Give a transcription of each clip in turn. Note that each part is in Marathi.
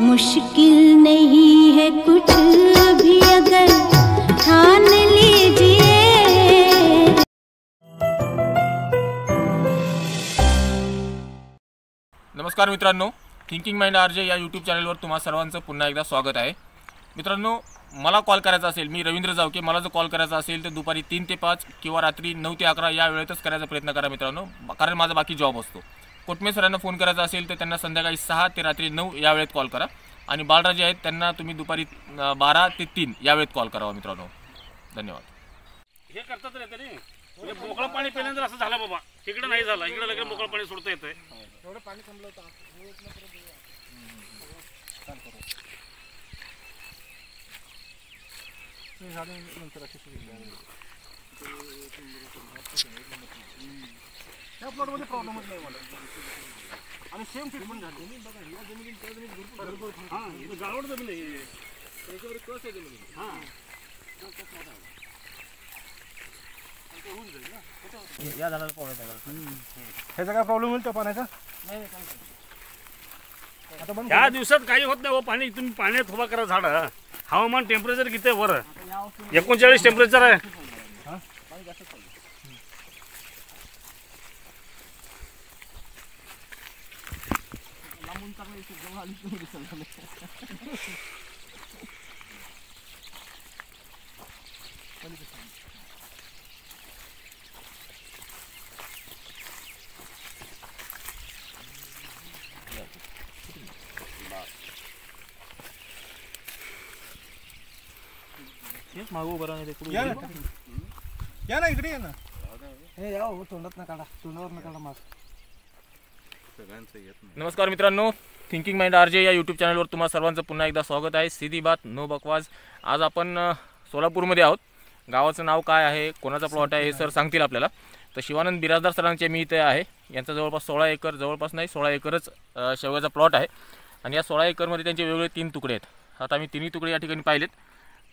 मुश्किल नहीं है कुछ भी अगर। ठान लीजिए। नमस्कार मित्रांनो थिंकिंग माइंड आरजे या यूट्यूब चॅनलवर तुम्हा सर्वांचं पुन्हा एकदा स्वागत आहे. मित्रांनो मला कॉल करायचा असेल मी रवींद्र जावके मला जर कॉल करायचा असेल तर दुपारी तीन ते पाच किंवा रात्री नऊ ते अकरा या वेळेतच करायचा प्रयत्न करा मित्रांनो कारण माझा बाकी जॉब असतो. कोटमे सरांना फोन करायचा असेल तर त्यांना संध्याकाळी सहा ते रात्री नऊ या वेळेत कॉल करा. आणि बालराजे आहेत त्यांना तुम्ही दुपारी बारा ते तीन या वेळेत कॉल करावा मित्रांनो. धन्यवाद. हे करतात रे तरी म्हणजे मोकळं पाणी पिल्यानंतर असं झालं बाबा. तिकडे नाही झालं. इकडे लगेच मोकळं पाणी सोडता येतंय. आणि सेम ट्रीटमेंट झाली. हा इथं गावड जमीन आहे. ही. हा ह्याचा काय प्रॉब्लेम होईल त्या पाण्याचा? ह्या दिवसात काही होत नाही हो पाणी. तुम्ही पाण्यात उभा करा झाड. हवामान टेम्परेचर किती आहे वर? एकोणचाळीस टेम्परेचर आहे. या ना या ना इकडे या ना हे या हो तोंडात ना काढा तोंडावर ना काढा मास्क नमस्कार मित्रांनो थिंकिंग माइंड आर जे या यूट्यूब चॅनलवर तुम्हा सर्वांचं पुन्हा एकदा स्वागत आहे. सीधी बात नो बकवाज आज आपण सोलापूरमध्ये आहोत. गावाचं नाव काय आहे कोणाचा प्लॉट आहे हे सर सांगतील आपल्याला. तर शिवानंद बिराजदार सरांचे मी इथे आहे. यांचा जवळपास सोळा एकर जवळपास नाही सोळा एकरच शेवगाचा प्लॉट आहे. आणि या सोळा एकरमध्ये त्यांचे वेगवेगळे तीन तुकडे आहेत. आता आम्ही तिन्ही तुकडे या ठिकाणी पाहिलेत.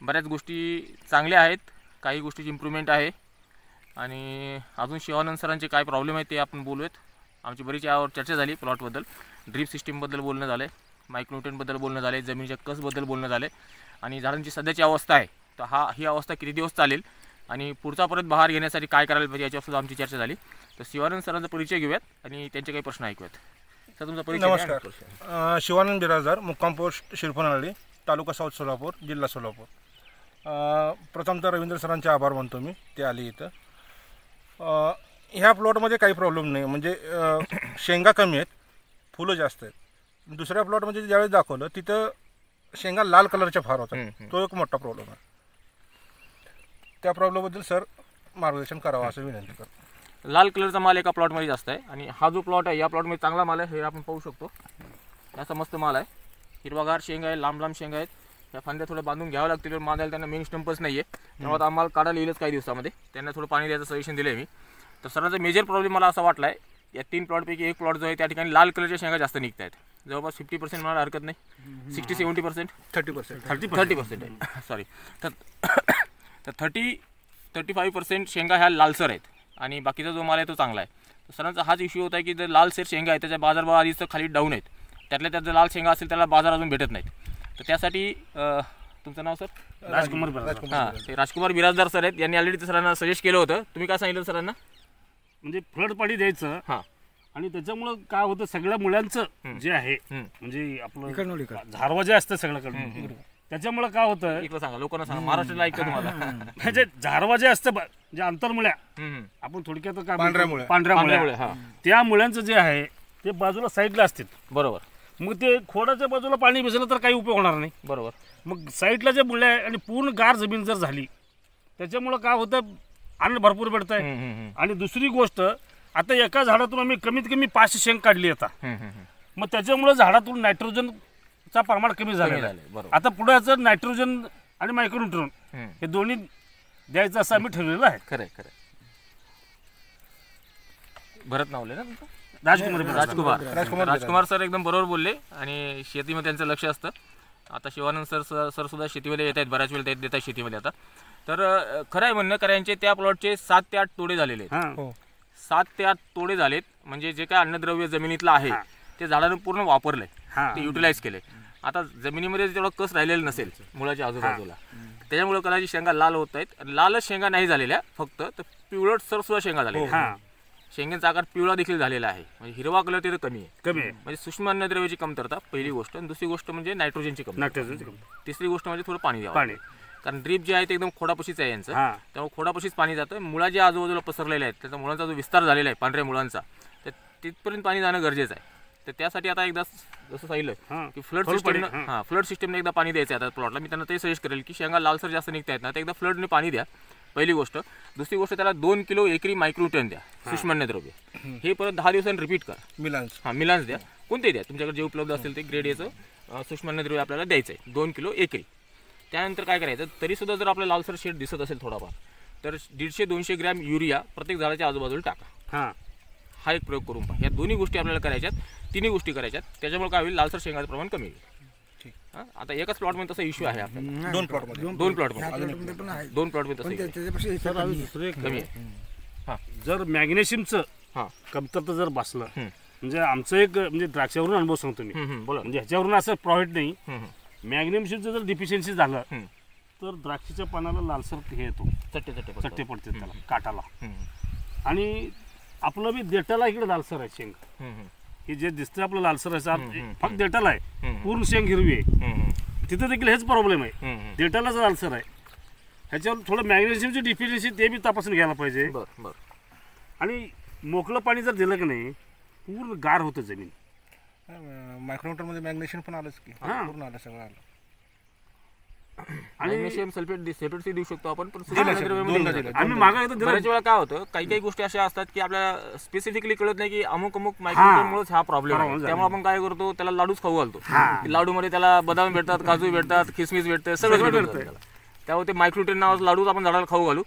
बऱ्याच गोष्टी चांगल्या आहेत काही गोष्टीची इम्प्रूव्हमेंट आहे. आणि अजून शिवानंद सरांचे काय प्रॉब्लेम आहेत ते आपण बोलूयात. आमची बरीच यावर चर्चा झाली प्लॉटबद्दल. ड्रीप सिस्टीमबद्दल बोलणं झालं आहे मायक्रोन्यूटनबद्दल बोलणं झालं आहे जमिनीच्या कसबद्दल बोलणं झालं आहे आणि झाडांची सध्याची अवस्था आहे तर हा ही अवस्था किती दिवस चालेल? आणि पुढचा परत बहार घेण्यासाठी काय करायला पाहिजे याच्यावर सुद्धा आमची चर्चा झाली. तर शिवानंद सरांचा परिचय घेऊयात आणि त्यांचे काही प्रश्न ऐकूयात. सर तुमचा परिचय. नमस्कार. शिवानंद बिराजदार मुक्काम पोस्ट शिरपनहಳ್ಳಿ तालुका साऊथ सोलापूर जिल्हा सोलापूर. प्रथमतः रवींद्र सरांचे आभार मानतो मी ते आले इथं. ह्या प्लॉटमध्ये काही प्रॉब्लेम नाही. म्हणजे अं, शेंगा कमी आहेत फुलं जास्त आहेत. दुसऱ्या प्लॉटमध्ये ज्यावेळेस दाखवलं तिथं शेंगा लाल कलरच्या फार होतात. तो एक मोठा प्रॉब्लेम आहे. त्या प्रॉब्लेमबद्दल सर मार्गदर्शन करावं असं विनंती करतो. लाल कलरचा माल एका प्लॉटमध्ये जास्त आहे. आणि हा जो प्लॉट आहे या प्लॉटमध्ये चांगला माल आहे हे आपण पाहू शकतो. याचा मस्त माल आहे. हिरवागार शेंग आहे लांब लांब शेंग आहेत. या फांद्या थोड्या बांधून घ्यावं लागतील बांधायला त्यांना मेन स्टंपच नाही आहे त्यामुळे आता आम्हाला काढायला येईलच काही दिवसामध्ये. त्यांना थोडं पाणी द्यायचं सजेशन दिलं आहे मी. तर सरांचा मेजर प्रॉब्लेम मला असा वाटला आहे या तीन प्लॉटपैकी एक प्लॉट जो आहे त्या ठिकाणी लाल कलरच्या शेंगा जास्त निघत आहेत जवळपास फिफ्टी पर्सेंट मला हरकत नाही. Sixty seventy percent thirty percent thirty thirty percent आहे. सॉरी तर तर थर्टी थर्टी फाईव्ह पर्सेंट शेंगा ह्या लालसर आहेत. आणि बाकीचा जो माल आहे तो चांगला आहे. तर सरांचा हाच इश्यू होता की जर लालसर शेंगा आहेत त्याच्या बाजारभाव आधीच खाली डाऊन आहेत. त्यातल्या त्यात जर लाल शेंगा असेल त्याला बाजार अजून भेटत नाहीत. तर त्यासाठी तुमचं नाव सर? राजकुमार. हां ते राजकुमार बिराजदार सर आहेत. यांनी ऑलरेडी सरांना सजेस्ट केलं होतं. तुम्ही काय सांगितलं सरांना? म्हणजे फ्लड पाणी द्यायचं. हां. आणि त्याच्यामुळं काय होतं सगळ्या मुलांचं जे आहे. म्हणजे आपलं झारवा जे असतं सगळ्याकडून त्याच्यामुळं काय होतं? इकडं सांगा लोकांना सांगा महाराष्ट्राला ऐकतं तुम्हाला. म्हणजे झारवा जे असतं जे हम्म. आपण थोडक्यात काय पांढऱ्या? मुळ्या. पांढऱ्या मुळ्या. मुळ्या, हां. त्या मुळ्यांचं जे आहे ते बाजूला साईडला असतील. बरोबर. मग ते खोडाच्या बाजूला पाणी भिजलं तर काही उपयोग होणार नाही. बरोबर. मग साईडला जे मुळे आहे आणि पूर्ण गार जमीन जर झाली त्याच्यामुळं काय होतं? अन्न भरपूर भेटत आहे. आणि दुसरी गोष्ट आता एका झाडातून आम्ही कमीत कमी पाचशे शेंग काढली आता. मग त्याच्यामुळे झाडातून नायट्रोजनचा प्रमाण कमी झालेलं आहे. आता पुढे याचं नायट्रोजन आणि मायक्रोन्यूट्रॉन. हे दोन्ही द्यायचं असं आम्ही ठरलेलं आहे खरंय खरंय भरत नावले ना तुमचं राजकुमार. राजकुमार राजकुमार राजकुमार सर एकदम बरोबर बोलले आणि शेतीमध्ये त्यांचं लक्ष असतं आता शिवानंद सर सर सुद्धा शेतीमध्ये येत आहेत बऱ्याच वेळेला येत आहेत शेतीमध्ये आता तर खरं आहे म्हणणं कारण यांचे त्या प्लॉटचे सात ते आठ तोडे झालेले आहेत. हां. सात ते आठ तोडे झालेत म्हणजे जे काय अन्नद्रव्य जमिनीतलं आहे हा. ते झाडानं पूर्ण वापरलंय. ते युटिलाइज केले आता जमिनीमध्ये जेवढा कस राहिलेला नसेल मुळाच्या आजूबाजूला. त्याच्यामुळे कदाचित शेंगा लाल होत आहेत. लालच शेंगा नाही झालेल्या फक्त तर पिवळट सर सुद्धा शेंगा झालेल्या हा. शेंगांचा आकार पिवळा देखील झालेला आहे. म्हणजे हिरवा कलर तिथे कमी आहे. कमी आहे. म्हणजे सूक्ष्म अन्नद्रव्याची कमतरता पहिली गोष्ट. आणि दुसरी गोष्ट म्हणजे नायट्रोजनची कमतरता. तिसरी गोष्ट म्हणजे थोडं पाणी द्यावं पाणी. कारण ड्रीप जे आहे ते एकदम खोडापशीच आहे यांचं. हा. त्यामुळे खोडापशीच पाणी जातं मुळा जे आजूबाजूला पसरलेले आहेत त्याचा मुळांचा जो विस्तार झालेला आहे पांढऱ्या मुळांचा तर तिथपर्यंत पाणी जाणं गरजेचं आहे. तर त्यासाठी आता एकदा जसं सांगितलं हा. की फ्लड सिस्टम पाणी, हां. फ्लड सिस्टमने एकदा पाणी द्यायचं आहे आता प्लॉटला मी त्यांना ते सजेस्ट करेल की शेंगा लालसर जास्त निघता येत ना तर एकदा फ्लडने पाणी द्या पहिली गोष्ट. दुसरी गोष्ट त्याला दोन किलो एकरी मायक्रोटन द्या सूक्ष्म द्रव्य. हे परत दहा दिवसांनी रिपीट करा. मिलान्स हां मिलान्स द्या. कोणते द्या. तुमच्याकडे जे उपलब्ध असेल ते ग्रेड याचं सूक्ष्म द्रव्य आपल्याला द्यायचं आहे दोन किलो एकरी. त्यानंतर काय करायचं तरीसुद्धा जर आपल्याला लालसर शेड दिसत असेल थोडाफार तर दीडशे दोनशे ग्रॅम युरिया प्रत्येक झाडाच्या आजूबाजूला टाका. हा. हा एक प्रयोग करून पहा. या दोन्ही गोष्टी आपल्याला करायच्यात तिन्ही गोष्टी करायच्यात त्याच्यामुळे काय होईल लालसर शेंगाचं प्रमाण कमी होईल. ठीक. हां? आता एकाच प्लॉटमध्ये तसा इश्यू आहे आपल्याला. दोन प्लॉटमध्ये दोन प्लॉटमध्ये प्लॉटमध्ये पण आहे. दोन प्लॉटमध्ये तसं पण issue त्या- त्याच्यापेक्षा सर कमी अजून आहे. दुसरं एक कमी आहे. जर मॅग्नेशियमचं हां. कमतरता जर बसलं हम्म. म्हणजे आमचं एक म्हणजे द्राक्षावरून अनुभव सांगतो मी. हम्म, हम्म, बोला म्हणजे ह्याच्यावरून असं प्रॉफिट नाही. हम्म, हम्म. मॅग्नेशियमचं जर डिफिशियन्सी झालं. तर द्राक्षाच्या पानाला लालसर हे येतो. चट्टे चट्टे. चट्टे पडते त्याला काटाला. आणि आपलं बी देटाला इकडे लालसर आहे शेंग. हे जे दिसतंय आपलं लालसर आहे फक्त देटाला आहे. पूर्ण शेंग हिरवी आहे. तिथं देखील हेच प्रॉब्लेम आहे. देटालाच लालसर आहे. ह्याच्यावर थोडं मॅग्नेशियमची डिफिशियन्सी ते बी तपासून घ्यायला पाहिजे. बरं बरं. आणि मोकळं पाणी जर दिलं की नाही पूर्ण गार होतं जमीन. मायक्रोमीटरमध्ये मॅग्नेशियम पण आलंच की हा. पूर्ण आलं सगळं आलं मॅग्नेशियम सल्फेट सेपरेटली देऊ शकतो आपण पण दिलं सर, दोनदा दिलं. आम्ही मागा एकदा दिलं बऱ्याच वेळा काय होतं काही काही गोष्टी अशा असतात की आपल्याला स्पेसिफिकली कळत नाही की अमुक अमुक मायक्रोमुळेच हा प्रॉब्लेम आहे. त्यामुळे आपण काय करतो त्याला लाडूच खाऊ घालतो. लाडू मध्ये त्याला बदाम भेटतात काजू भेटतात किसमिस भेटतं सगळं भेटतं. त्याला. त्यामुळे ते मायक्रोटेन नावाचं लाडूच आपण झाडाला खाऊ घालू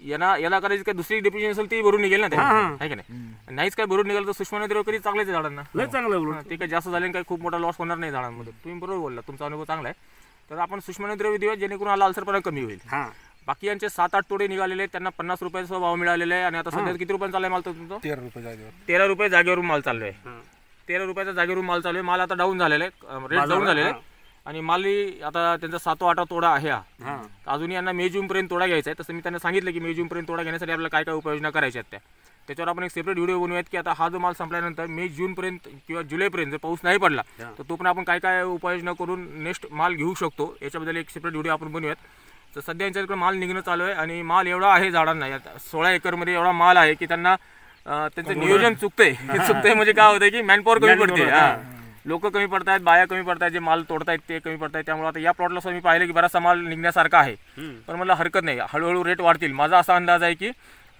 यांना याला करायची काय दुसरी डेफिशियन्सी असेल ती भरून निघेल ना त्या हा, हा. आहे का नाही? नाहीच काय भरून निघाल तर द्रव्य कधी चांगलेच आहे झाडांना. लय चांगलं आहे उलट. ते काही जास्त झाले काही खूप मोठा लॉस होणार नाही झाडांमध्ये. तुम्ही बरोबर बोलला तुमचा अनुभव चांगला आहे. तर आपण सूक्ष्म द्रव्य देऊया जेणेकरून हा लालसरपणा कमी होईल. हा. बाकी यांचे सात आठ तोडे निघालेले आहेत त्यांना पन्नास रुपयाचा भाव मिळालेला आहे आणि आता सध्या किती रुपयांचा चाललाय माल तो तुमचा? तेरा रुपये जागेवर. तेरा रुपये जागेवरून माल चालू आहे हा. तेरा रुपयाचा जागेवरून माल चालू आहे माल आता डाऊन झालेला आहे. रेट डाऊन झालेला. आहे. आणि मालही आता त्यांचा सातो आठा तोडा आहे हा. अजून यांना मे जूनपर्यंत तोडा घ्यायचा आहे. तसं मी त्यांना सांगितलं की मे जूनपर्यंत तोडा घेण्यासाठी आपल्याला काय काय उपाययोजना करायच्या आहेत त्या. त्याच्यावर आपण एक सेपरेट व्हिडिओ बनवूयात की आता हा जो माल संपल्यानंतर मे जूनपर्यंत किंवा जुलैपर्यंत जर पाऊस नाही पडला. तर तो पण आपण काय काय उपाययोजना करून नेक्स्ट माल घेऊ शकतो. याच्याबद्दल एक सेपरेट व्हिडिओ आपण बनवूयात. तर सध्या यांच्याकडे माल निघणं चालू आहे आणि माल एवढा आहे झाडांना. सोळा एकरमध्ये एवढा माल आहे की त्यांना त्यांचं नियोजन चुकतंय. चुकतंय म्हणजे काय होतंय की मॅनपॉवर कमी पडते. लोक कमी पडतायत बाया कमी पडतायत जे माल तोडतायत ते कमी पडतायत. त्यामुळे आता या प्लॉटला सुद्धा मी पाहिलं की बराचसा माल निघण्यासारखा आहे. पण मला हरकत नाही. हळूहळू रेट वाढतील. माझा असा अंदाज आहे की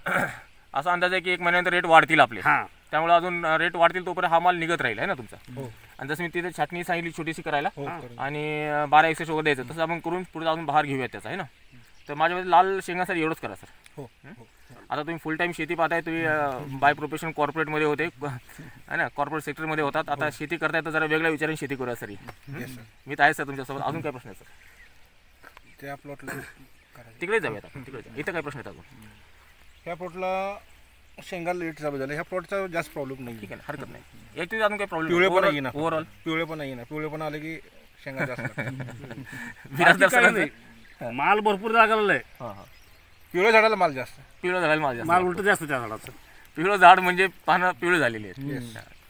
असा अंदाज आहे की एक महिन्यानंतर रेट वाढतील आपले. हा. त्यामुळे अजून रेट वाढतील तोपर्यंत हा माल निघत राहील आहे ना तुमचा? आणि जसं मी तिथे छाटणी सांगितली छोटीशी करायला हो. आणि बारा एकशे वगैरे द्यायचं. तसं आपण करून पुढे अजून बाहेर घेऊया त्याचा आहे ना? तर माझ्यामध्ये लाल शेंगासाठी एवढंच करा सर. हो? हो. आता तुम्ही फुल टाईम शेती पाहताय तुम्ही बाय प्रोफेशन कॉर्पोरेटमध्ये होते. आहे ना? कॉर्पोरेट सेक्टरमध्ये होतात. आता शेती करताय तर जरा वेगळ्या विचाराने शेती करूया सर. ही. मी तर आहे सर तुमच्यासोबत. अजून काय प्रश्न आहे सर? त्या प्लॉटला तिकडे जाऊयात आपण तिकडे जाऊ. इथं काय प्रश्न आहेत अजून? ह्या प्लॉटला शेंगा लेट झालं झालं ह्या प्लॉटचा जास्त प्रॉब्लेम नाही ठीक आहे हरकत नाही. एक अजून काय प्रॉब्लेम पिवळेपणा येईना. ओव्हरऑल पिवळे पण नाही ना. पिवळे पण आले की शेंगा जास्त काही. माल भरपूर लागलेला आहे हां हां. पिवळ्या झाडाला माल जास्त. पिवळं झालेलं माझ्या माल उलट जास्त त्या झाडाचं. पिवळं झाड म्हणजे पानं पिवळी झालेली आहेत.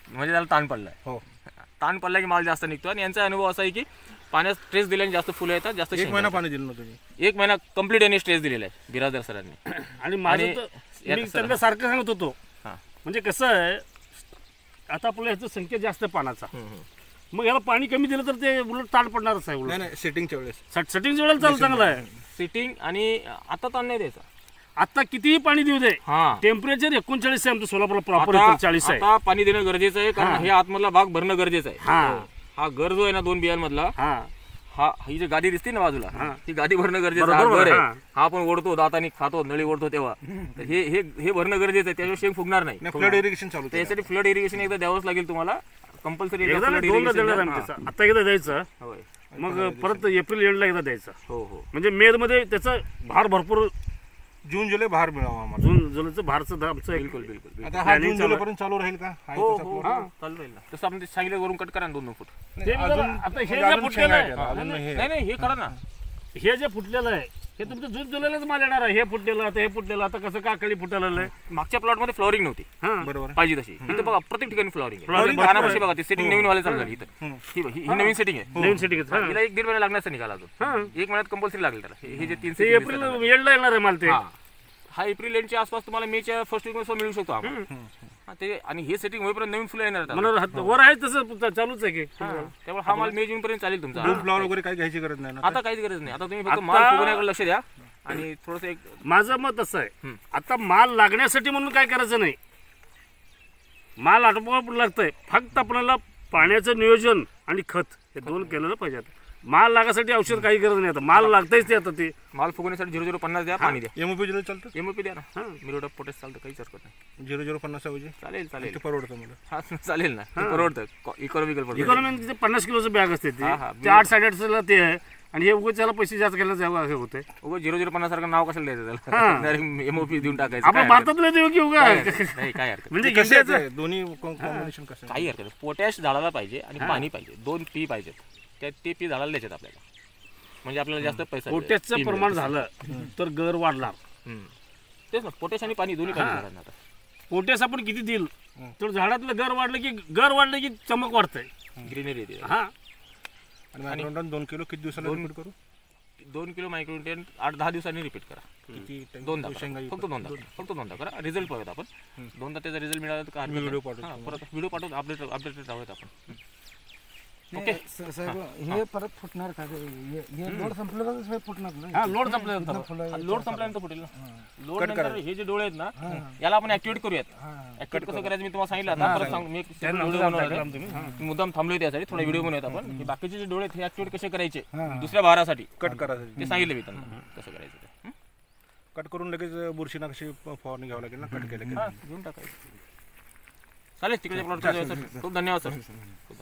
म्हणजे त्याला ताण पडलाय. हो. ताण पडला की माल जास्त निघतो. आणि यांचा अनुभव असा आहे की पाण्यात स्ट्रेस दिल्याने जास्त फुलं येतात जास्त एक शेंगा महिना. पाणी दिलं नव्हतं मी एक महिना कंप्लीट यांनी स्ट्रेस दिलेला आहे बिराजदार सरांनी. आणि माझं आणि तर यात मी सर- त्यांना सारखं सांगत होतो. हां. म्हणजे कसं आहे आता आपल्या ह्याचं संख्या जास्त आहे पानाचा. मग याला पाणी कमी दिलं तर ते उलट ताण पडणारच आहे नाही उलट नाही सेटिंगच्या वेळेस. सट सेटिंगच्या वेळेला चालू चांगलं आहे. सिटिंग आणि आता ताण नाही द्यायचा. आता कितीही पाणी देऊ दे हा. टेम्परेचर एकोणचाळीस आहे आमचं सोलापूर प्रॉपर चाळीस आहे. आता पाणी देणं गरजेचं आहे कारण हे. आतमधला भाग भरणं गरजेचं आहे. हा. हा घर जो आहे ना दोन बियांमधला हा. हा ही जी गादी दिसते ना बाजूला हा. ही गादी भरणं गरजेचं आहे. हा घर बरोबर, आहे. हा. आपण ओढतो दाताने खातो नळी ओढतो तेव्हा. तर हे हे हे भरणं गरजेचं आहे त्याच्यावर शेंग फुगणार नाही. फ्लड इरिगेशन चालू. त्यासाठी फ्लड इरिगेशन एकदा द्यावंच लागेल तुम्हाला. कंपल्सरी आता एकदा द्यायचं. होय. मग परत एप्रिल एंडला एकदा द्यायचं. हो हो. म्हणजे मे मध्ये त्याचा भार भरपूर जून जुलै बहार मिळावा आम्हाला. जून जुलैचं भारचं आमचं बिलकुल बिलकुल. आता हा जून चालू आहे. जुलैपर्यंत चालू राहील का? हो हो? हो, चालू राहील ना. तसं आपण ते सांगितलं वरून कट करा ना दोन दोन फूट. ते आता हे म्हणजे जे अजून फुटलेलं आहे, आहेत त्याला, अजून हे. नाही नाही हे करा ना. हे जे फुटलेलं आहे हे तुमचं जून जुलैलाच माल येणार आहे. हे फुटलेलं आता हे फुटलेलं आता कसं काकडी फुटायला आहे. मागच्या प्लॉटमध्ये फ्लॉरिंग नव्हती. हा. बरोबर पाहिजे तशी. इथं बघा प्रत्येक ठिकाणी फ्लॉरिंग पानापाशी बघा ती सेटिंग नवीन वाले चालू झाली इथं. ही. ही ही नवीन सेटिंग आहे. नवीन सिटी हा. हिला एक दीड महिना लागण्याचं निघाला अजून. हा. एक महिन्यात कंपल्सरी लागेल त्याला. हे- हे जे तीन एप्रिल येणार आहे माल ते. हा. हा एप्रिल एंडच्या आसपास तुम्हाला मेच्या फर्स्ट वीकमध्ये मिळू शकतो आपण हा, ते आणि हे सेटिंग होईपर्यंत नवीन फुलं येणार त्याला. वर आहे तसं चालूच आहे की? हा, त्यामुळे हा माल मे जून पर्यंत चालेल तुमचा. फ्लॉवर वगैरे काही घ्यायची गरज नाही ना? आता काहीच गरज नाही. आता तुम्ही फक्त आता- माल फुगवण्याकडे लक्ष द्या. आणि थोडस एक माझं मत असं आहे. हम्म. आता माल लागण्यासाठी म्हणून काय करायचं नाही. माल आटोपा लागतंय. फक्त आपल्याला पाण्याचं नियोजन आणि खत हे दोन केलेलं पाहिजे आता. माल लागासाठी औषध काही गरज नाही आता. माल लागतंयच ते आता ते. माल फुगवण्यासाठी झिरो झिरो पन्नास द्या पाणी द्या. एमओपी दिलं चालतं एमओपी द्या ना. मिरोडा पोटेस चालतं काहीच हरकत नाही. झिरो झिरो पन्नास ऐवजी. चालेल चालेल. ते परवडतं मला. हा चालेल ना. ते परवडतं. इकॉनॉमिकल परवडतं. इकॉनॉमी ते पन्नास किलोचं बॅग असते ते. हा, हा. ते आठ ते आहे. आणि हे उगाच त्याला पैसे जास्त घ्यायला जावं हे होते उगं झिरो झिरो पन्नास सारखं नाव कशाला द्यायचं त्याला? हा. डायरेक्ट एमओपी देऊन टाकायचं. आपण काय हरकत भारतातले देऊ की उगा. नाही, काय हरकत म्हणजे कसं इंडियाचं आहे ते? दोन्ही कॉम्बिनेशन कसं आहे? काही हरकत नाही. पोटॅश झाडाला पाहिजे आणि पाणी पाहिजे. दोन पी पाहिजेत. त्या ते पी झाडाला द्यायचे आपल्याला. म्हणजे आपल्याला जास्त पैसा मिळेल. पोट्याचं पी प्रमाण. झालं तर गर वाढणार. तेच ना पोटॅश आणि पाणी दोन्ही पाहिजे झाडांना आता. पोट्यास आपण किती देईल? तर झाडातलं गर वाढलं की गर वाढलं की चमक वाढतंय. ग्रीनरी येते हा. आणि दोन किलो किती दिवसाला रिपीट करू? दोन किलो मायक्रोन्युट्रियन आठ दहा दिवसांनी रिपीट करा? दोनदा. फक्त दोनदा फक्त दोनदा करा. रिझल्ट पाहूयात आपण. दोनदा त्याचा रिझल्ट मिळाला तर व्हिडिओ. पाठवतो. परत व्हिडिओ पाठवून अपडेट अपडेटेड राहूयात आपण. ओके. साहेब हे. परत फुटणार का? हे हे लोड संपलं का? हे फुटणार हा लोड संपलं लोड संपल्यानंतर फुटेल ना. लोड नंतर हे जे डोळे आहेत ना याला आपण ऍक्टिव्हेट करूयात. ऍक्टिव्हेट कसं करायचं मी तुम्हाला सांगितलं आता. परत सांग. मी एक व्हिडिओ बनवला आहे. मुद्दाम थांबलोय त्यासाठी थोडा व्हिडिओ बनवूयात आपण. हे बाकीचे जे डोळे आहेत हे ऍक्टिव्हेट कसे करायचे? दुसऱ्या भारासाठी. कट करायचं ते सांगितलं मी त्यांना. कसं करायचं ते. हं? कट करून लगेच बुरशीना कशी फवारणी घ्यावं लागेल ना? कट केलं की हा, घेऊन टाकायचं. चालेल तिकडे प्लॉट खूप धन्यवाद सर. खूप